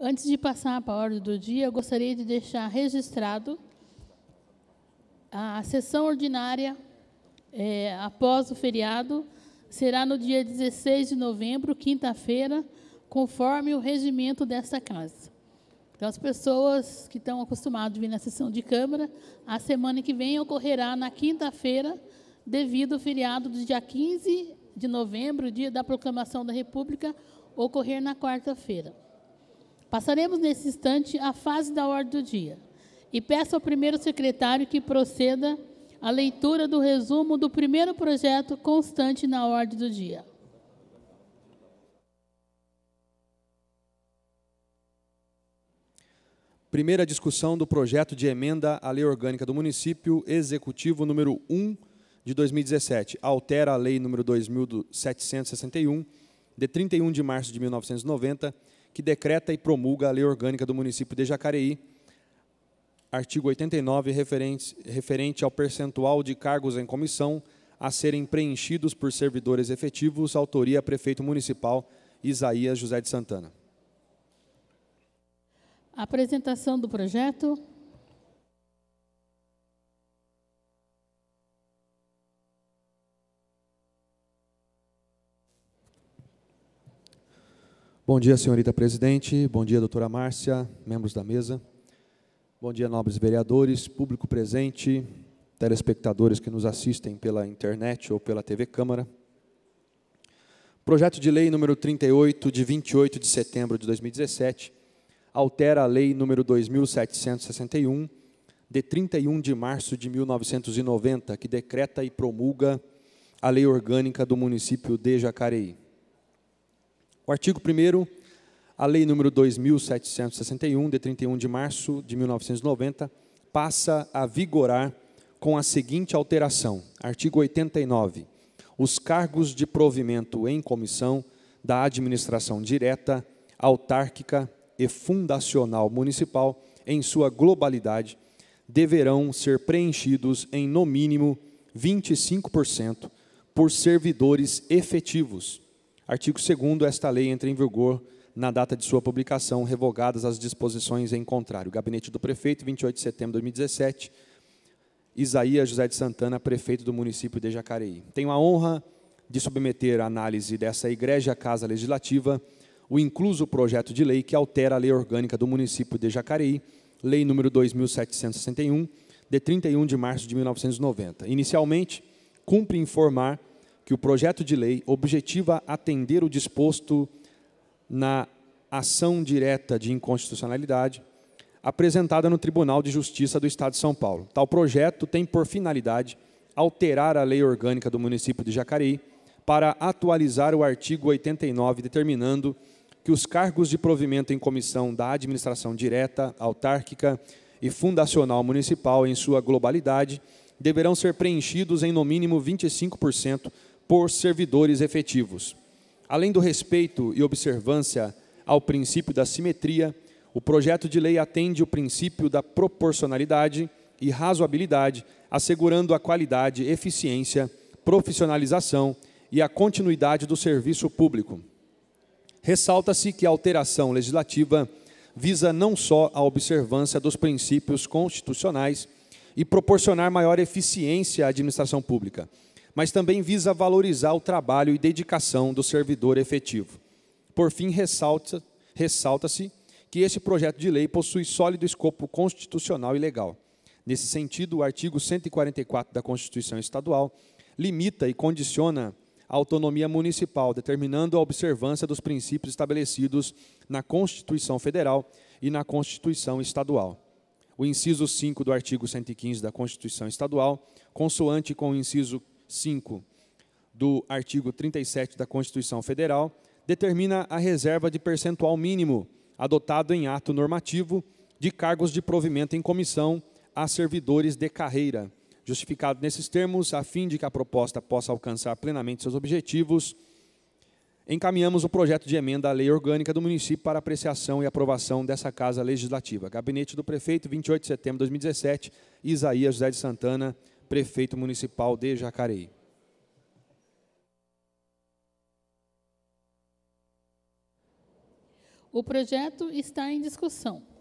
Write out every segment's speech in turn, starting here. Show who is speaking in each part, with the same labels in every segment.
Speaker 1: Antes de passar para a ordem do dia, eu gostaria de deixar registrado a sessão ordinária é, após o feriado será no dia 16 de novembro, quinta-feira, conforme o regimento desta casa. Então, as pessoas que estão acostumadas a vir na sessão de Câmara, a semana que vem ocorrerá na quinta-feira, devido ao feriado do dia 15 de novembro, dia da proclamação da República, ocorrer na quarta-feira. Passaremos nesse instante a fase da ordem do dia. E peço ao primeiro secretário que proceda à leitura do resumo do primeiro projeto constante na ordem do dia.
Speaker 2: Primeira discussão do projeto de emenda à Lei Orgânica do Município, Executivo número 1 de 2017. Altera a Lei número 2761, de 31 de março de 1990, que decreta e promulga a Lei Orgânica do Município de Jacareí, artigo 89, referente, referente ao percentual de cargos em comissão a serem preenchidos por servidores efetivos, autoria prefeito municipal Isaías José de Santana.
Speaker 1: Apresentação do projeto.
Speaker 2: Bom dia, senhorita presidente. Bom dia, doutora Márcia, membros da mesa. Bom dia, nobres vereadores, público presente, telespectadores que nos assistem pela internet ou pela TV Câmara. Projeto de lei número 38, de 28 de setembro de 2017, altera a Lei número 2761, de 31 de março de 1990, que decreta e promulga a Lei Orgânica do município de Jacareí. O artigo 1 a Lei número 2761, de 31 de março de 1990, passa a vigorar com a seguinte alteração. Artigo 89. Os cargos de provimento em comissão da administração direta, autárquica e fundacional municipal, em sua globalidade, deverão ser preenchidos em, no mínimo, 25% por servidores efetivos. Artigo 2 esta lei entra em vigor na data de sua publicação, revogadas as disposições em contrário. Gabinete do Prefeito, 28 de setembro de 2017. Isaías José de Santana, prefeito do município de Jacareí. Tenho a honra de submeter a análise dessa Igreja Casa Legislativa o incluso projeto de lei que altera a lei orgânica do município de Jacareí, lei número 2761, de 31 de março de 1990. Inicialmente, cumpre informar que o projeto de lei objetiva atender o disposto na ação direta de inconstitucionalidade apresentada no Tribunal de Justiça do Estado de São Paulo. Tal projeto tem por finalidade alterar a lei orgânica do município de Jacareí para atualizar o artigo 89, determinando que os cargos de provimento em comissão da administração direta, autárquica e fundacional municipal em sua globalidade deverão ser preenchidos em no mínimo 25% por servidores efetivos. Além do respeito e observância ao princípio da simetria, o projeto de lei atende o princípio da proporcionalidade e razoabilidade, assegurando a qualidade, eficiência, profissionalização e a continuidade do serviço público. Ressalta-se que a alteração legislativa visa não só a observância dos princípios constitucionais e proporcionar maior eficiência à administração pública, mas também visa valorizar o trabalho e dedicação do servidor efetivo. Por fim, ressalta-se ressalta que esse projeto de lei possui sólido escopo constitucional e legal. Nesse sentido, o artigo 144 da Constituição Estadual limita e condiciona a autonomia municipal, determinando a observância dos princípios estabelecidos na Constituição Federal e na Constituição Estadual. O inciso 5 do artigo 115 da Constituição Estadual, consoante com o inciso 5 do artigo 37 da Constituição Federal, determina a reserva de percentual mínimo adotado em ato normativo de cargos de provimento em comissão a servidores de carreira, Justificado nesses termos, a fim de que a proposta possa alcançar plenamente seus objetivos, encaminhamos o projeto de emenda à lei orgânica do município para apreciação e aprovação dessa Casa Legislativa. Gabinete do Prefeito, 28 de setembro de 2017, Isaías José de Santana, Prefeito Municipal de Jacareí.
Speaker 1: O projeto está em discussão.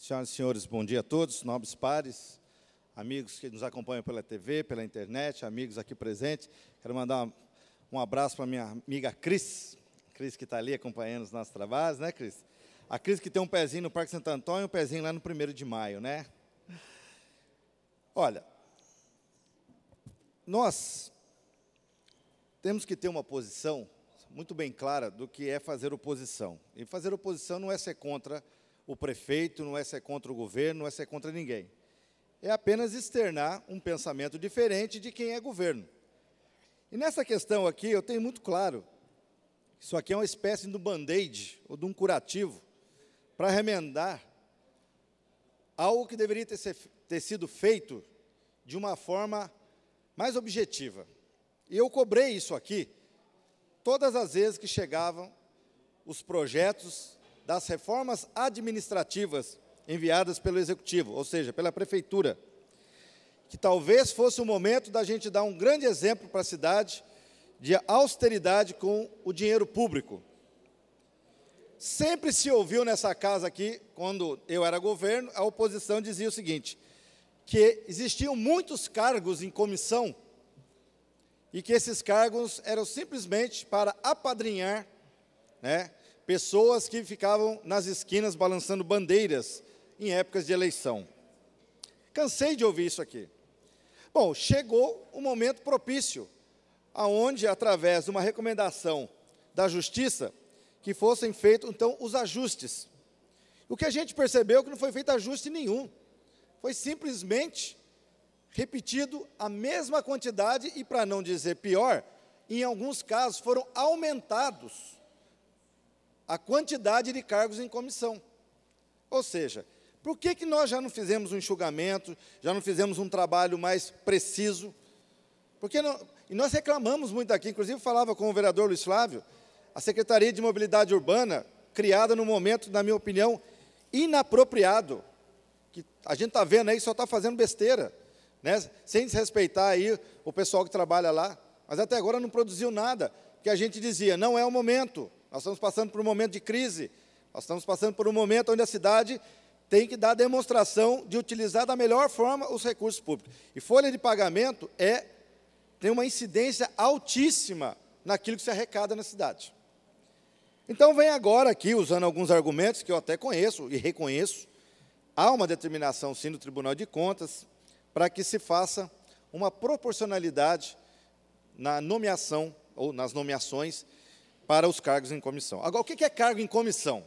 Speaker 3: Senhoras e senhores, bom dia a todos, nobres pares, amigos que nos acompanham pela TV, pela internet, amigos aqui presentes. Quero mandar um abraço para a minha amiga Cris, Cris que está ali acompanhando os nossos trabalhos, né, Cris? A Cris que tem um pezinho no Parque Santo Antônio e um pezinho lá no 1 de maio, né? Olha, nós temos que ter uma posição muito bem clara do que é fazer oposição. E fazer oposição não é ser contra o prefeito, não é ser contra o governo, não é ser contra ninguém. É apenas externar um pensamento diferente de quem é governo. E nessa questão aqui, eu tenho muito claro, isso aqui é uma espécie de um band-aid, ou de um curativo, para remendar algo que deveria ter, ser, ter sido feito de uma forma mais objetiva. E eu cobrei isso aqui todas as vezes que chegavam os projetos das reformas administrativas enviadas pelo Executivo, ou seja, pela Prefeitura, que talvez fosse o momento da gente dar um grande exemplo para a cidade de austeridade com o dinheiro público. Sempre se ouviu nessa casa aqui, quando eu era governo, a oposição dizia o seguinte, que existiam muitos cargos em comissão e que esses cargos eram simplesmente para apadrinhar né, pessoas que ficavam nas esquinas balançando bandeiras em épocas de eleição. Cansei de ouvir isso aqui. Bom, chegou o momento propício, aonde, através de uma recomendação da Justiça, que fossem feitos, então, os ajustes. O que a gente percebeu é que não foi feito ajuste nenhum. Foi simplesmente repetido a mesma quantidade e, para não dizer pior, em alguns casos foram aumentados a quantidade de cargos em comissão. Ou seja, por que, que nós já não fizemos um enxugamento, já não fizemos um trabalho mais preciso? Porque não, e nós reclamamos muito aqui, inclusive falava com o vereador Luiz Flávio, a Secretaria de Mobilidade Urbana, criada no momento, na minha opinião, inapropriado, que a gente está vendo aí só está fazendo besteira, né? sem desrespeitar aí o pessoal que trabalha lá, mas até agora não produziu nada, que a gente dizia, não é o momento, nós estamos passando por um momento de crise. Nós estamos passando por um momento onde a cidade tem que dar demonstração de utilizar da melhor forma os recursos públicos. E folha de pagamento é tem uma incidência altíssima naquilo que se arrecada na cidade. Então vem agora aqui, usando alguns argumentos que eu até conheço e reconheço, há uma determinação sim do Tribunal de Contas para que se faça uma proporcionalidade na nomeação ou nas nomeações para os cargos em comissão. Agora, o que é cargo em comissão?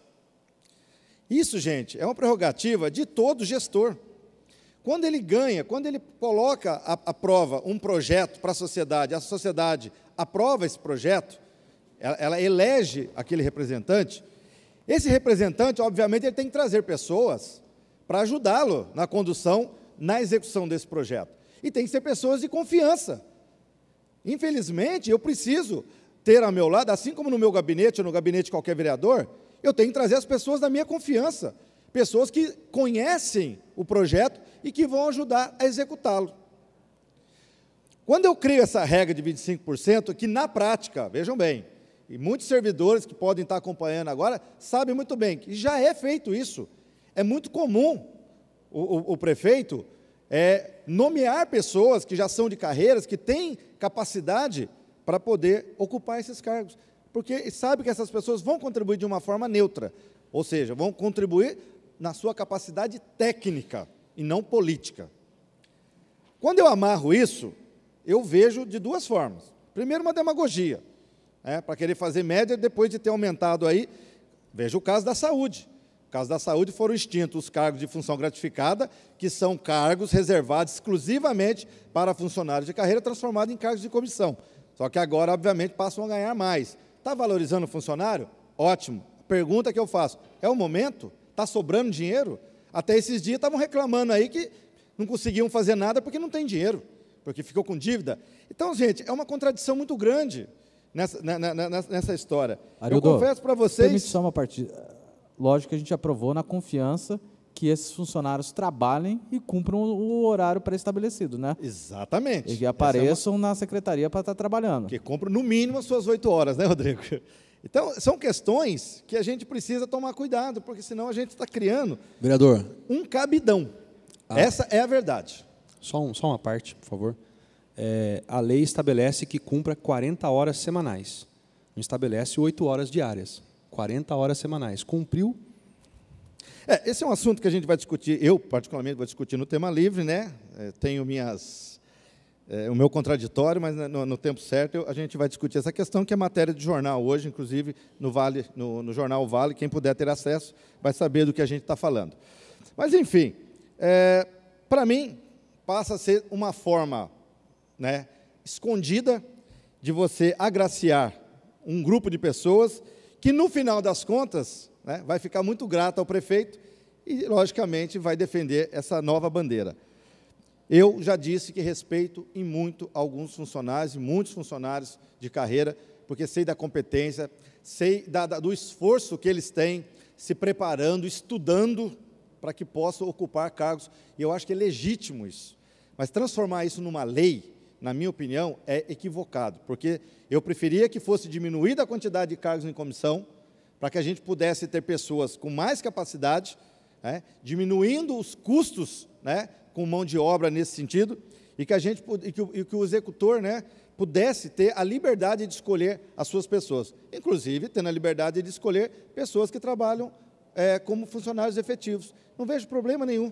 Speaker 3: Isso, gente, é uma prerrogativa de todo gestor. Quando ele ganha, quando ele coloca a prova um projeto para a sociedade, a sociedade aprova esse projeto, ela, ela elege aquele representante, esse representante, obviamente, ele tem que trazer pessoas para ajudá-lo na condução, na execução desse projeto. E tem que ser pessoas de confiança. Infelizmente, eu preciso ter ao meu lado, assim como no meu gabinete ou no gabinete de qualquer vereador, eu tenho que trazer as pessoas da minha confiança, pessoas que conhecem o projeto e que vão ajudar a executá-lo. Quando eu crio essa regra de 25%, que na prática, vejam bem, e muitos servidores que podem estar acompanhando agora sabem muito bem que já é feito isso. É muito comum o, o, o prefeito é, nomear pessoas que já são de carreiras, que têm capacidade para poder ocupar esses cargos. Porque sabe que essas pessoas vão contribuir de uma forma neutra, ou seja, vão contribuir na sua capacidade técnica e não política. Quando eu amarro isso, eu vejo de duas formas. Primeiro, uma demagogia, né, para querer fazer média depois de ter aumentado aí. Veja o caso da saúde. No caso da saúde foram extintos os cargos de função gratificada, que são cargos reservados exclusivamente para funcionários de carreira, transformados em cargos de comissão. Só que agora, obviamente, passam a ganhar mais. Está valorizando o funcionário? Ótimo. Pergunta que eu faço: é o momento? Está sobrando dinheiro? Até esses dias estavam reclamando aí que não conseguiam fazer nada porque não tem dinheiro, porque ficou com dívida. Então, gente, é uma contradição muito grande nessa, nessa, nessa história.
Speaker 4: Arildo,
Speaker 3: eu confesso para vocês.
Speaker 4: Permite só uma partida. Lógico que a gente aprovou na confiança que esses funcionários trabalhem e cumpram o horário pré-estabelecido, né?
Speaker 3: Exatamente.
Speaker 4: E que apareçam é uma... na secretaria para estar trabalhando.
Speaker 3: Que cumpram no mínimo as suas oito horas, né, Rodrigo? Então, são questões que a gente precisa tomar cuidado, porque senão a gente está criando
Speaker 2: Vereador.
Speaker 3: um cabidão. Ah. Essa é a verdade.
Speaker 2: Só, um, só uma parte, por favor. É, a lei estabelece que cumpra 40 horas semanais. Não estabelece 8 horas diárias. 40 horas semanais. Cumpriu?
Speaker 3: É, esse é um assunto que a gente vai discutir, eu particularmente vou discutir no tema livre, né? É, tenho minhas, é, o meu contraditório, mas no, no tempo certo a gente vai discutir essa questão, que é matéria de jornal hoje, inclusive no, vale, no, no jornal Vale, quem puder ter acesso vai saber do que a gente está falando. Mas, enfim, é, para mim, passa a ser uma forma né, escondida de você agraciar um grupo de pessoas que, no final das contas, né, vai ficar muito grato ao prefeito e, logicamente, vai defender essa nova bandeira. Eu já disse que respeito em muito alguns funcionários, e muitos funcionários de carreira, porque sei da competência, sei da, da, do esforço que eles têm se preparando, estudando para que possam ocupar cargos. E eu acho que é legítimo isso. Mas transformar isso numa lei, na minha opinião, é equivocado, porque eu preferia que fosse diminuída a quantidade de cargos em comissão, para que a gente pudesse ter pessoas com mais capacidade, né, diminuindo os custos né, com mão de obra nesse sentido, e que, a gente, e que, o, e que o executor né, pudesse ter a liberdade de escolher as suas pessoas, inclusive tendo a liberdade de escolher pessoas que trabalham é, como funcionários efetivos. Não vejo problema nenhum.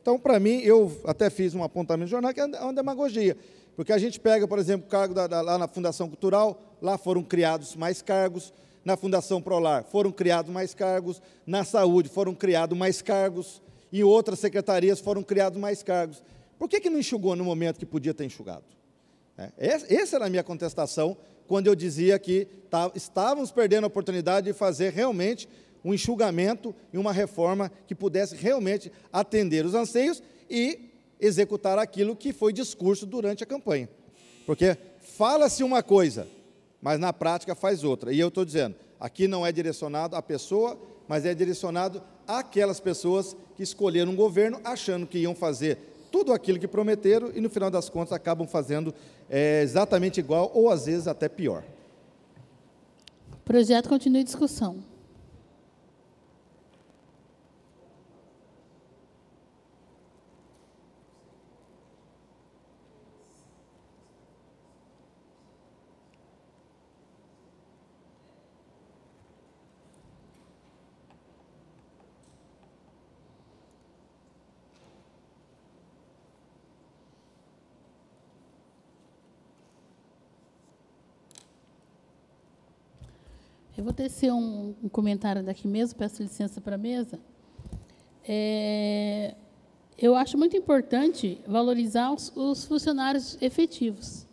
Speaker 3: Então, para mim, eu até fiz um apontamento no jornal que é uma demagogia. Porque a gente pega, por exemplo, o cargo da, da, lá na Fundação Cultural, lá foram criados mais cargos, na Fundação Prolar foram criados mais cargos, na saúde foram criados mais cargos, em outras secretarias foram criados mais cargos. Por que, que não enxugou no momento que podia ter enxugado? É, essa era a minha contestação quando eu dizia que tá, estávamos perdendo a oportunidade de fazer realmente um enxugamento e uma reforma que pudesse realmente atender os anseios e executar aquilo que foi discurso durante a campanha. Porque fala-se uma coisa, mas na prática faz outra. E eu estou dizendo, aqui não é direcionado à pessoa, mas é direcionado àquelas pessoas que escolheram um governo achando que iam fazer tudo aquilo que prometeram e no final das contas acabam fazendo é, exatamente igual ou às vezes até pior.
Speaker 1: Projeto continua em discussão. Eu vou tecer um, um comentário daqui mesmo, peço licença para a mesa. É, eu acho muito importante valorizar os, os funcionários efetivos,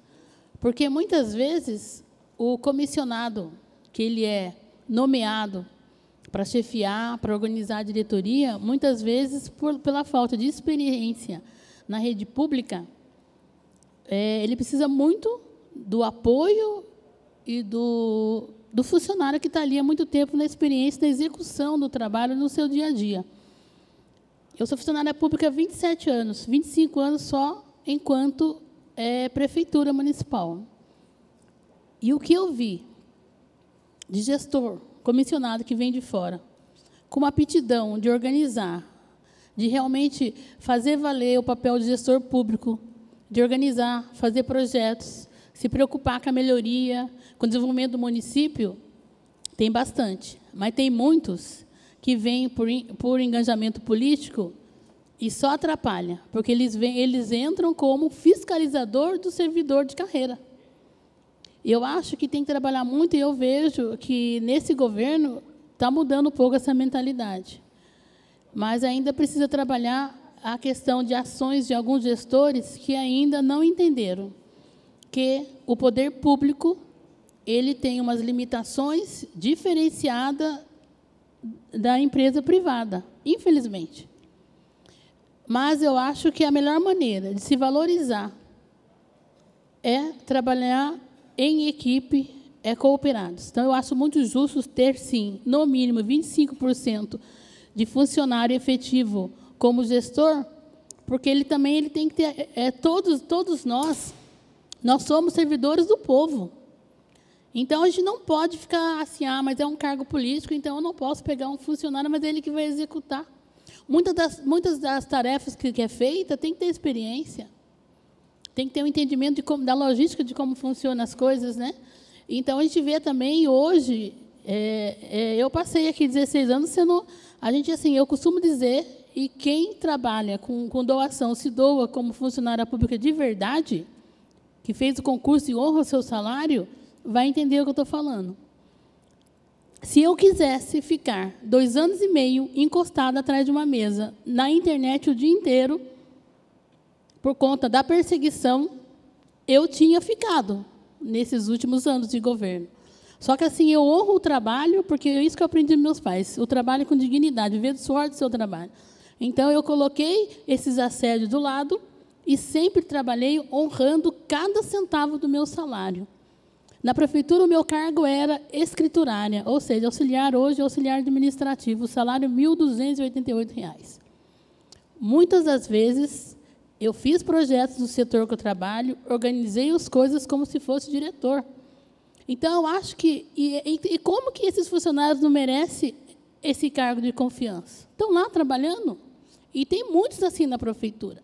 Speaker 1: porque muitas vezes o comissionado que ele é nomeado para chefiar, para organizar a diretoria, muitas vezes por, pela falta de experiência na rede pública, é, ele precisa muito do apoio e do, do funcionário que está ali há muito tempo na experiência da execução do trabalho no seu dia a dia. Eu sou funcionária pública há 27 anos, 25 anos só enquanto é, prefeitura municipal. E o que eu vi de gestor, comissionado que vem de fora, com uma aptidão de organizar, de realmente fazer valer o papel de gestor público, de organizar, fazer projetos, se preocupar com a melhoria, com o desenvolvimento do município, tem bastante. Mas tem muitos que vêm por, por engajamento político e só atrapalha, porque eles, eles entram como fiscalizador do servidor de carreira. Eu acho que tem que trabalhar muito, e eu vejo que nesse governo está mudando um pouco essa mentalidade. Mas ainda precisa trabalhar a questão de ações de alguns gestores que ainda não entenderam que o poder público ele tem umas limitações diferenciadas da empresa privada, infelizmente. Mas eu acho que a melhor maneira de se valorizar é trabalhar em equipe, é cooperados. Então, eu acho muito justo ter, sim, no mínimo 25% de funcionário efetivo como gestor, porque ele também ele tem que ter. É, todos, todos nós, nós somos servidores do povo. Então, a gente não pode ficar assim, ah, mas é um cargo político, então eu não posso pegar um funcionário, mas é ele que vai executar. Muitas das, muitas das tarefas que, que é feita tem que ter experiência. Tem que ter um entendimento de como, da logística de como funcionam as coisas, né? Então, a gente vê também hoje, é, é, eu passei aqui 16 anos sendo, a gente, assim, eu costumo dizer, e quem trabalha com, com doação, se doa como funcionária pública de verdade, que fez o concurso e honra o seu salário, vai entender o que eu estou falando. Se eu quisesse ficar dois anos e meio encostada atrás de uma mesa, na internet o dia inteiro, por conta da perseguição, eu tinha ficado nesses últimos anos de governo. Só que assim, eu honro o trabalho, porque é isso que eu aprendi dos meus pais. O trabalho com dignidade, ver o suor do seu trabalho. Então, eu coloquei esses assédios do lado e sempre trabalhei honrando cada centavo do meu salário. Na prefeitura, o meu cargo era escriturária, ou seja, auxiliar hoje, auxiliar administrativo, salário R$ 1.288. Muitas das vezes, eu fiz projetos do setor que eu trabalho, organizei as coisas como se fosse diretor. Então, eu acho que. E, e, e como que esses funcionários não merecem esse cargo de confiança? Estão lá trabalhando. E tem muitos assim na prefeitura.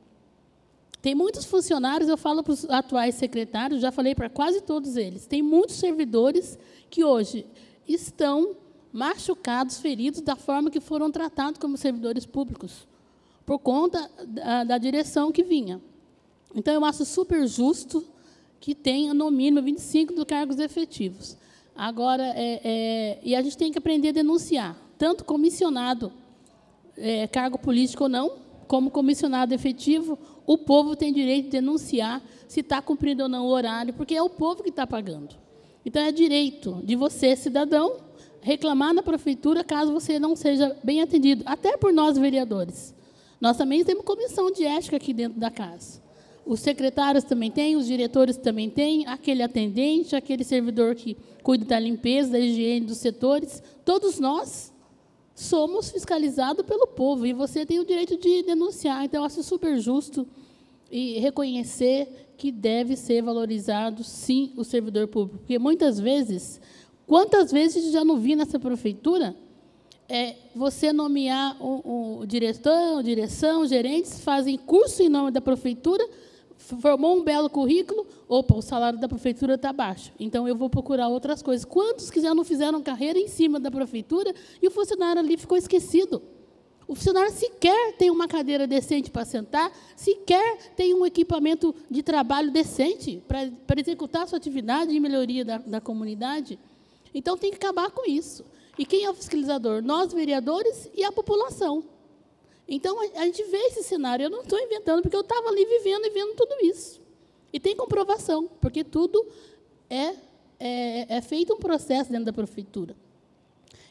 Speaker 1: Tem muitos funcionários, eu falo para os atuais secretários, já falei para quase todos eles. Tem muitos servidores que hoje estão machucados, feridos da forma que foram tratados como servidores públicos por conta da, da direção que vinha. Então, eu acho super justo que tenha, no mínimo, 25 dos cargos efetivos. Agora, é, é, e a gente tem que aprender a denunciar, tanto comissionado, é, cargo político ou não, como comissionado efetivo, o povo tem direito de denunciar se está cumprindo ou não o horário, porque é o povo que está pagando. Então, é direito de você, cidadão, reclamar na prefeitura caso você não seja bem atendido, até por nós, vereadores. Nós também temos comissão de ética aqui dentro da casa. Os secretários também têm, os diretores também têm, aquele atendente, aquele servidor que cuida da limpeza, da higiene dos setores. Todos nós somos fiscalizados pelo povo e você tem o direito de denunciar. Então, eu acho super justo e reconhecer que deve ser valorizado, sim, o servidor público. Porque muitas vezes, quantas vezes já não vi nessa prefeitura é, você nomear o, o diretor, direção, gerentes, fazem curso em nome da prefeitura, formou um belo currículo, opa, o salário da prefeitura está baixo, então eu vou procurar outras coisas. Quantos que não fizeram carreira em cima da prefeitura e o funcionário ali ficou esquecido? O funcionário sequer tem uma cadeira decente para sentar, sequer tem um equipamento de trabalho decente para executar a sua atividade de melhoria da, da comunidade. Então tem que acabar com isso. E quem é o fiscalizador? Nós, vereadores, e a população. Então, a, gente vê esse cenário. Eu não estou inventando, porque eu estava ali vivendo e vendo tudo isso. E tem comprovação, porque tudo é, é, é feito um processo dentro da prefeitura.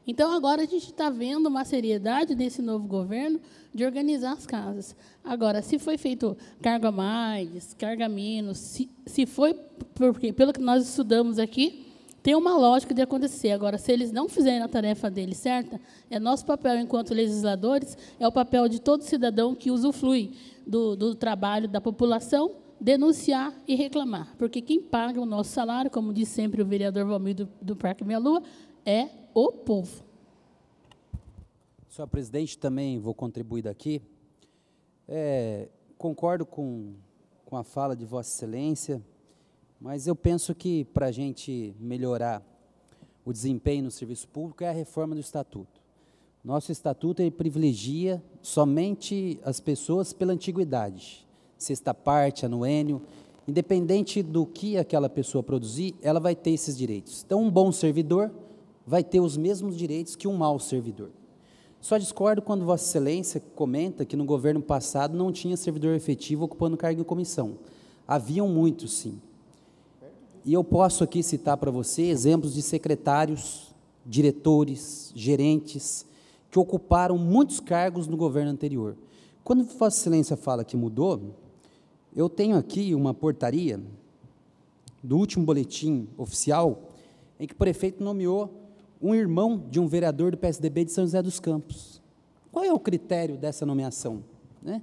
Speaker 1: Então, agora a gente está vendo uma seriedade nesse novo governo de organizar as casas. Agora, se foi feito carga mais, carga menos, se, se foi, porque, pelo que nós estudamos aqui, tem uma lógica de acontecer. Agora, se eles não fizerem a tarefa deles certa, é nosso papel, enquanto legisladores, é o papel de todo cidadão que usufrui do, do trabalho da população, denunciar e reclamar. Porque quem paga o nosso salário, como diz sempre o vereador Valmir do, do Parque Minha Lua, é o povo.
Speaker 5: Senhor presidente, também vou contribuir daqui. É, concordo com, com a fala de Vossa Excelência. Mas eu penso que para a gente melhorar o desempenho no serviço público é a reforma do estatuto. Nosso estatuto ele privilegia somente as pessoas pela antiguidade, sexta parte, anuênio, independente do que aquela pessoa produzir, ela vai ter esses direitos. Então, um bom servidor vai ter os mesmos direitos que um mau servidor. Só discordo quando Vossa Excelência comenta que no governo passado não tinha servidor efetivo ocupando cargo em comissão. Haviam muitos, sim. E eu posso aqui citar para você exemplos de secretários, diretores, gerentes, que ocuparam muitos cargos no governo anterior. Quando Vossa Excelência fala que mudou, eu tenho aqui uma portaria do último boletim oficial, em que o prefeito nomeou um irmão de um vereador do PSDB de São José dos Campos. Qual é o critério dessa nomeação? Né?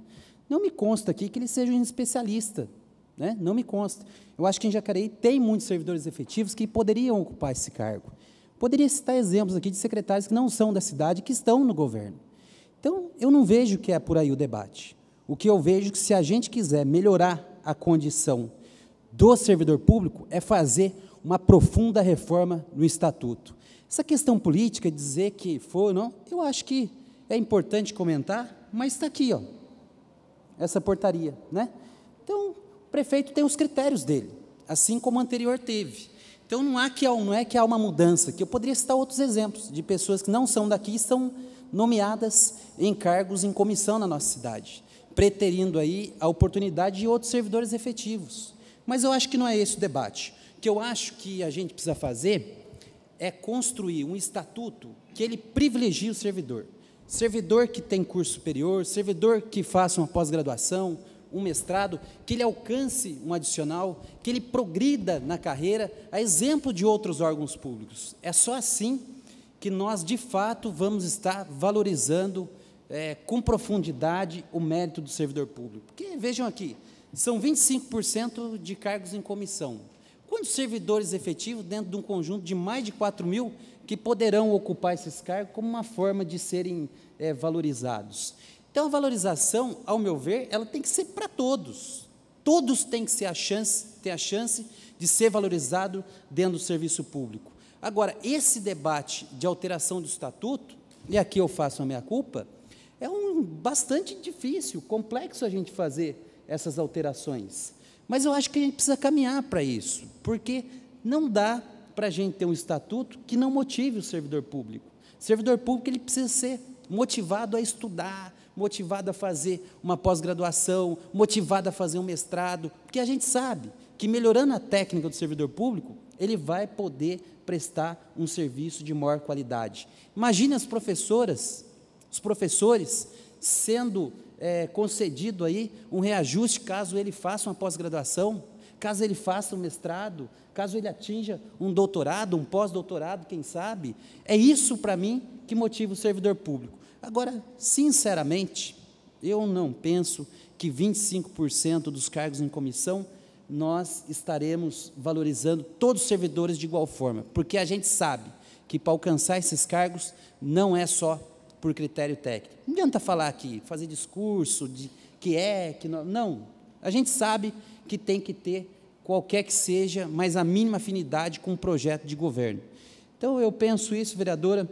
Speaker 5: Não me consta aqui que ele seja um especialista, né? não me consta. Eu acho que em Jacareí tem muitos servidores efetivos que poderiam ocupar esse cargo. Poderia citar exemplos aqui de secretários que não são da cidade, que estão no governo. Então, eu não vejo que é por aí o debate. O que eu vejo é que se a gente quiser melhorar a condição do servidor público é fazer uma profunda reforma no estatuto. Essa questão política, dizer que foi ou não, eu acho que é importante comentar, mas está aqui, ó, essa portaria, né? Então, prefeito tem os critérios dele, assim como o anterior teve. Então, não, há que, não é que há uma mudança, que eu poderia citar outros exemplos de pessoas que não são daqui e estão nomeadas em cargos em comissão na nossa cidade, preterindo aí a oportunidade de outros servidores efetivos. Mas eu acho que não é esse o debate. O que eu acho que a gente precisa fazer é construir um estatuto que ele privilegie o servidor. Servidor que tem curso superior, servidor que faça uma pós-graduação, um mestrado, que ele alcance um adicional, que ele progrida na carreira, a exemplo de outros órgãos públicos. É só assim que nós, de fato, vamos estar valorizando é, com profundidade o mérito do servidor público. Porque, vejam aqui, são 25% de cargos em comissão. Quantos servidores efetivos dentro de um conjunto de mais de 4 mil que poderão ocupar esses cargos como uma forma de serem é, valorizados? Então, a valorização, ao meu ver, ela tem que ser para todos. Todos têm que a chance, ter a chance de ser valorizado dentro do serviço público. Agora, esse debate de alteração do estatuto, e aqui eu faço a minha culpa, é um bastante difícil, complexo a gente fazer essas alterações. Mas eu acho que a gente precisa caminhar para isso, porque não dá para a gente ter um estatuto que não motive o servidor público. O servidor público ele precisa ser motivado a estudar, motivado a fazer uma pós-graduação, motivado a fazer um mestrado, porque a gente sabe que melhorando a técnica do servidor público, ele vai poder prestar um serviço de maior qualidade. Imagine as professoras, os professores sendo é, concedido aí um reajuste caso ele faça uma pós-graduação, caso ele faça um mestrado, caso ele atinja um doutorado, um pós-doutorado, quem sabe. É isso para mim que motiva o servidor público. Agora, sinceramente, eu não penso que 25% dos cargos em comissão nós estaremos valorizando todos os servidores de igual forma, porque a gente sabe que para alcançar esses cargos não é só por critério técnico. Não adianta falar aqui, fazer discurso de que é, que não. Não. A gente sabe que tem que ter qualquer que seja, mas a mínima afinidade com o projeto de governo. Então eu penso isso, vereadora,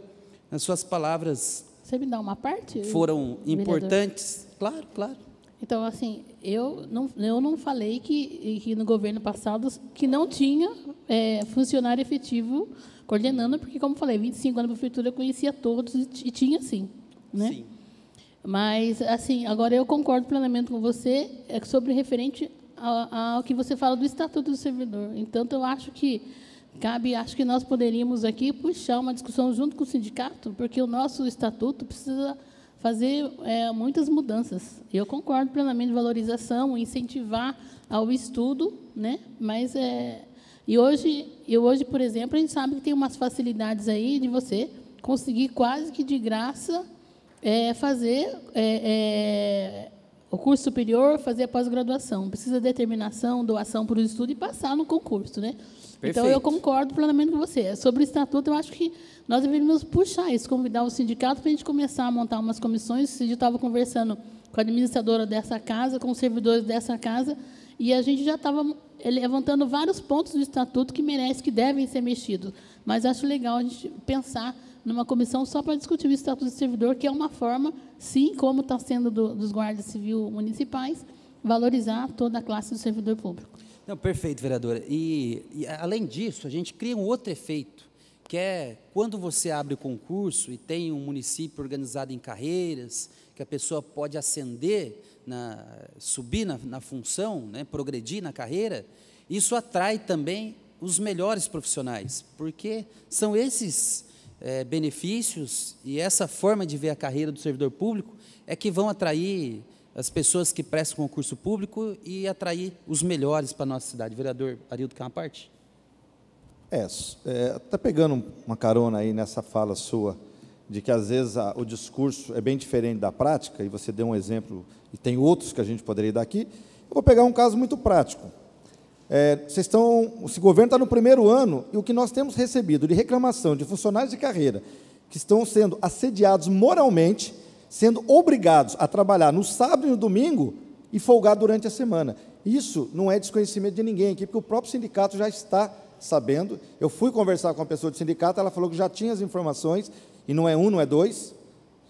Speaker 5: as suas palavras.
Speaker 1: Você me dá uma parte?
Speaker 5: Foram importantes.
Speaker 1: Vereador?
Speaker 5: Claro, claro.
Speaker 1: Então, assim, eu não, eu não falei que, que no governo passado que não tinha é, funcionário efetivo coordenando, porque, como falei, 25 anos de prefeitura eu conhecia todos e, e tinha sim. Né? Sim. Mas, assim, agora eu concordo plenamente com você é sobre referente ao, ao, que você fala do Estatuto do Servidor. Então, eu acho que cabe, acho que nós poderíamos aqui puxar uma discussão junto com o sindicato, porque o nosso Estatuto precisa fazer é, muitas mudanças. Eu concordo plenamente valorização, incentivar ao estudo, né? mas é, e hoje, e hoje, por exemplo, a gente sabe que tem umas facilidades aí de você conseguir quase que de graça é, fazer é, é, o curso superior, fazer a pós-graduação. Precisa de determinação, doação para o estudo e passar no concurso, né? Perfeito. Então, eu concordo plenamente com você. Sobre o estatuto, eu acho que nós deveríamos puxar isso, convidar o sindicato para a gente começar a montar umas comissões. Esse dia estava conversando com a administradora dessa casa, com os servidores dessa casa, e a gente já estava levantando vários pontos do estatuto que merecem, que devem ser mexidos. Mas acho legal a gente pensar numa comissão só para discutir o estatuto do servidor, que é uma forma, sim, como está sendo do, dos guardas civil municipais, valorizar toda a classe do servidor público.
Speaker 5: Não, perfeito, vereadora. E, e, além disso, a gente cria um outro efeito, que é quando você abre o concurso e tem um município organizado em carreiras, que a pessoa pode ascender, na, subir na, na função, né, progredir na carreira, isso atrai também os melhores profissionais, porque são esses é, benefícios e essa forma de ver a carreira do servidor público é que vão atrair as pessoas que prestam concurso público e atrair os melhores para a nossa cidade. Vereador Arildo, quer uma parte?
Speaker 3: É, é, tá pegando uma carona aí nessa fala sua, de que às vezes a, o discurso é bem diferente da prática, e você deu um exemplo, e tem outros que a gente poderia dar aqui. Eu vou pegar um caso muito prático. É, vocês estão, esse governo está no primeiro ano, e o que nós temos recebido de reclamação de funcionários de carreira que estão sendo assediados moralmente, sendo obrigados a trabalhar no sábado e no domingo e folgar durante a semana. Isso não é desconhecimento de ninguém aqui, porque o próprio sindicato já está sabendo. Eu fui conversar com a pessoa do sindicato, ela falou que já tinha as informações, e não é um, não é dois,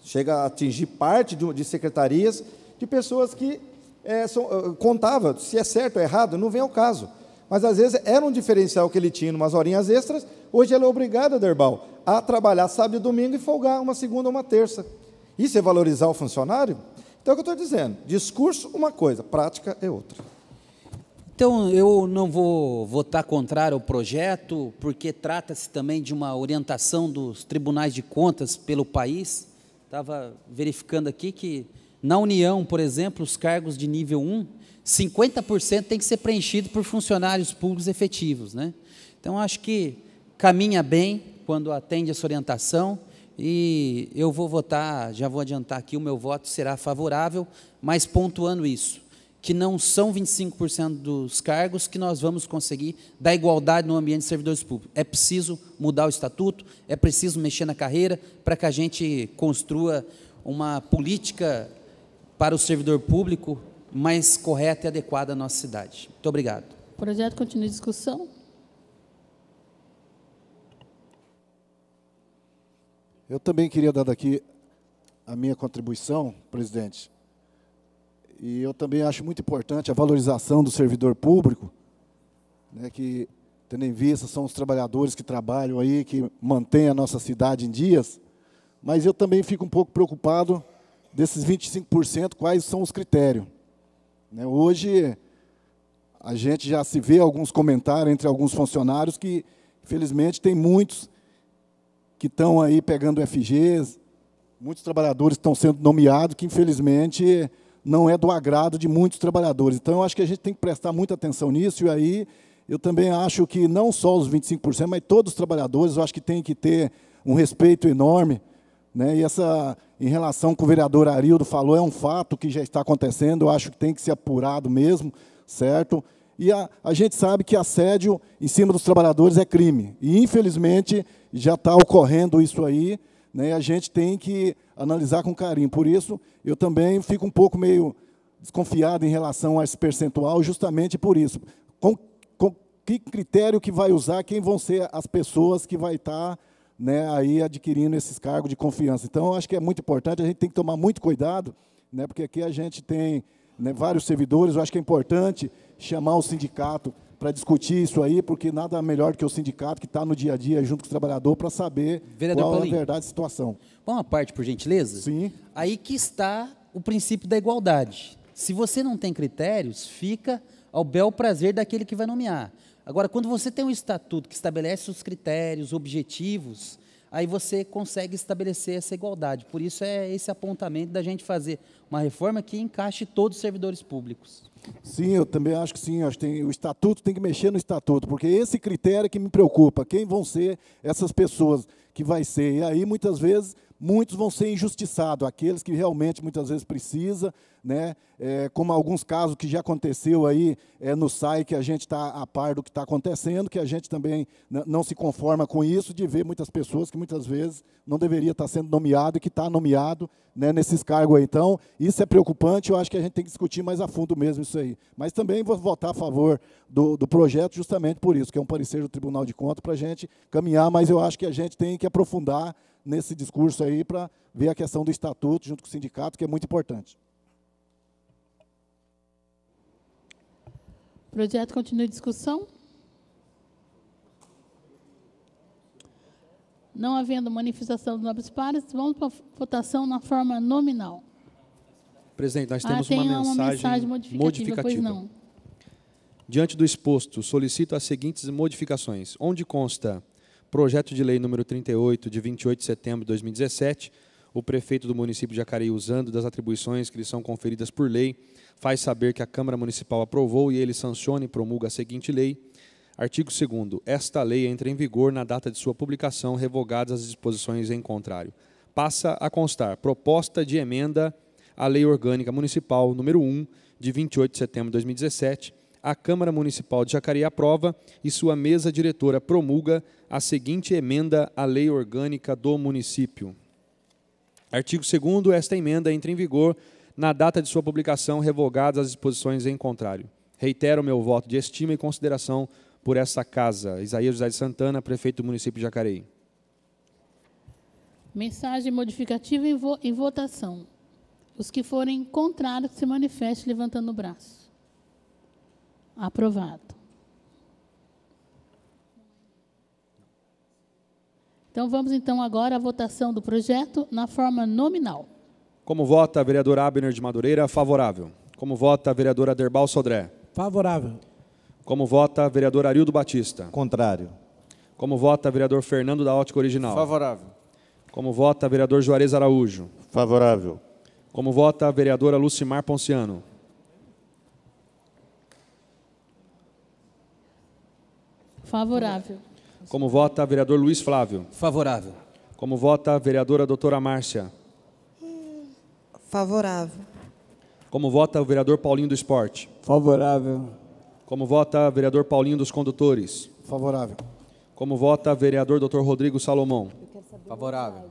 Speaker 3: chega a atingir parte de, de secretarias, de pessoas que é, são, eh, contava, se é certo ou errado, não vem ao caso. Mas às vezes era um diferencial que ele tinha umas horinhas extras, hoje ele é obrigado, Derbal, a trabalhar sábado e domingo e folgar uma segunda ou uma terça. Isso é valorizar o funcionário? Então é o que eu estou dizendo. Discurso, uma coisa, prática é outra.
Speaker 5: Então, eu não vou votar contrário ao projeto, porque trata-se também de uma orientação dos tribunais de contas pelo país. Estava verificando aqui que, na União, por exemplo, os cargos de nível 1, 50% tem que ser preenchido por funcionários públicos efetivos. Né? Então, acho que caminha bem quando atende essa orientação e eu vou votar, já vou adiantar aqui, o meu voto será favorável, mas pontuando isso que não são 25% dos cargos que nós vamos conseguir dar igualdade no ambiente de servidores públicos. É preciso mudar o estatuto, é preciso mexer na carreira para que a gente construa uma política para o servidor público mais correta e adequada à nossa cidade. Muito obrigado.
Speaker 1: O projeto continua em discussão.
Speaker 6: Eu também queria dar daqui a minha contribuição, presidente, e eu também acho muito importante a valorização do servidor público, né, que, tendo em vista, são os trabalhadores que trabalham aí, que mantêm a nossa cidade em dias. Mas eu também fico um pouco preocupado desses 25%, quais são os critérios. Né, hoje, a gente já se vê alguns comentários entre alguns funcionários que, infelizmente, tem muitos que estão aí pegando FGs, muitos trabalhadores estão sendo nomeados que, infelizmente, não é do agrado de muitos trabalhadores. Então, eu acho que a gente tem que prestar muita atenção nisso, e aí eu também acho que não só os 25%, mas todos os trabalhadores, eu acho que tem que ter um respeito enorme. Né? E essa, em relação com o vereador Arildo falou, é um fato que já está acontecendo, eu acho que tem que ser apurado mesmo, certo? E a, a gente sabe que assédio em cima dos trabalhadores é crime. E, infelizmente, já está ocorrendo isso aí, né? a gente tem que analisar com carinho. Por isso, eu também fico um pouco meio desconfiado em relação a esse percentual, justamente por isso. Com, com que critério que vai usar, quem vão ser as pessoas que vai estar né, aí adquirindo esses cargos de confiança. Então, acho que é muito importante, a gente tem que tomar muito cuidado, né, porque aqui a gente tem né, vários servidores, eu acho que é importante chamar o sindicato para discutir isso aí, porque nada melhor que o sindicato que está no dia a dia junto com o trabalhador para saber Vereador qual Paulinho, é a verdade da situação.
Speaker 5: Uma parte, por gentileza?
Speaker 6: Sim.
Speaker 5: Aí que está o princípio da igualdade. Se você não tem critérios, fica ao bel prazer daquele que vai nomear. Agora, quando você tem um estatuto que estabelece os critérios, objetivos, aí você consegue estabelecer essa igualdade. Por isso é esse apontamento da gente fazer uma reforma que encaixe todos os servidores públicos.
Speaker 6: Sim, eu também acho que sim. Acho que tem, o estatuto tem que mexer no estatuto, porque esse critério é que me preocupa. Quem vão ser essas pessoas que vai ser? E aí, muitas vezes, muitos vão ser injustiçados, aqueles que realmente muitas vezes precisa, né? É, como alguns casos que já aconteceu aí é, no SAI, que a gente está a par do que está acontecendo, que a gente também não se conforma com isso, de ver muitas pessoas que muitas vezes não deveria estar tá sendo nomeado e que está nomeado né, nesses cargos aí. Então, isso é preocupante, eu acho que a gente tem que discutir mais a fundo mesmo isso aí. Mas também vou votar a favor do, do projeto justamente por isso, que é um parecer do Tribunal de Contas para a gente caminhar, mas eu acho que a gente tem que aprofundar nesse discurso aí para ver a questão do estatuto junto com o sindicato, que é muito importante.
Speaker 1: O projeto continua em discussão. Não havendo manifestação dos nobres pares, vamos para a votação na forma nominal.
Speaker 2: Presidente, nós temos ah, tem uma, mensagem, uma mensagem modificativa, modificativa. Pois não. Diante do exposto, solicito as seguintes modificações. Onde consta projeto de lei número 38, de 28 de setembro de 2017, o prefeito do município de Jacareí, usando das atribuições que lhe são conferidas por lei, faz saber que a Câmara Municipal aprovou e ele sanciona e promulga a seguinte lei. Artigo 2 Esta lei entra em vigor na data de sua publicação, revogadas as disposições em contrário. Passa a constar proposta de emenda à Lei Orgânica Municipal número 1, de 28 de setembro de 2017. A Câmara Municipal de Jacareí aprova e sua mesa diretora promulga a seguinte emenda à Lei Orgânica do município. Artigo 2 Esta emenda entra em vigor na data de sua publicação, revogadas as disposições em contrário. Reitero meu voto de estima e consideração por essa casa. Isaías José de Santana, prefeito do município de Jacareí.
Speaker 1: Mensagem modificativa em, vo em votação. Os que forem contrários, se manifestem levantando o braço. Aprovado. Então, vamos então agora à votação do projeto na forma nominal.
Speaker 2: Como vota a vereadora Abner de Madureira? Favorável. Como vota a vereadora Derbal Sodré?
Speaker 7: Favorável.
Speaker 2: Como vota a vereadora Arildo Batista?
Speaker 8: Contrário.
Speaker 2: Como vota a vereador Fernando da Ótica Original?
Speaker 8: Favorável.
Speaker 2: Como vota a vereador Juarez Araújo?
Speaker 8: Favorável.
Speaker 2: Como vota a vereadora Lucimar Ponciano?
Speaker 1: Favorável.
Speaker 2: Como vota a vereador Luiz Flávio?
Speaker 5: Favorável.
Speaker 2: Como vota a vereadora doutora Márcia?
Speaker 9: Favorável.
Speaker 2: Como vota o vereador Paulinho do Esporte?
Speaker 7: Favorável.
Speaker 2: Como vota o vereador Paulinho dos Condutores?
Speaker 6: Favorável.
Speaker 2: Como vota o vereador Dr. Rodrigo Salomão?
Speaker 4: Favorável.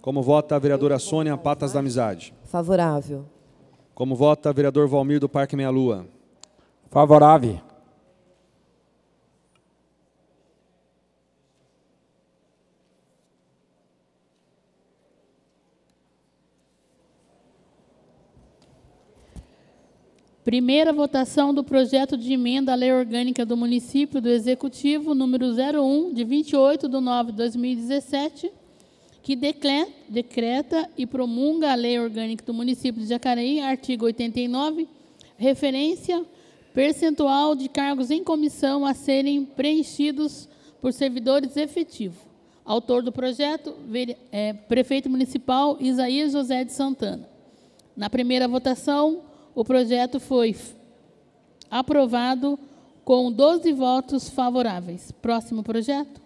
Speaker 2: Como vota a vereadora Sônia Patas da Amizade?
Speaker 9: Favorável.
Speaker 2: Como vota o vereador Valmir do Parque Meia Lua?
Speaker 7: Favorável.
Speaker 1: Primeira votação do projeto de emenda à Lei Orgânica do Município do Executivo, número 01, de 28 de 9 de 2017, que decre- decreta e promulga a Lei Orgânica do Município de Jacareí, artigo 89, referência percentual de cargos em comissão a serem preenchidos por servidores efetivos. Autor do projeto, é, Prefeito Municipal Isaías José de Santana. Na primeira votação, o projeto foi aprovado com 12 votos favoráveis. Próximo projeto.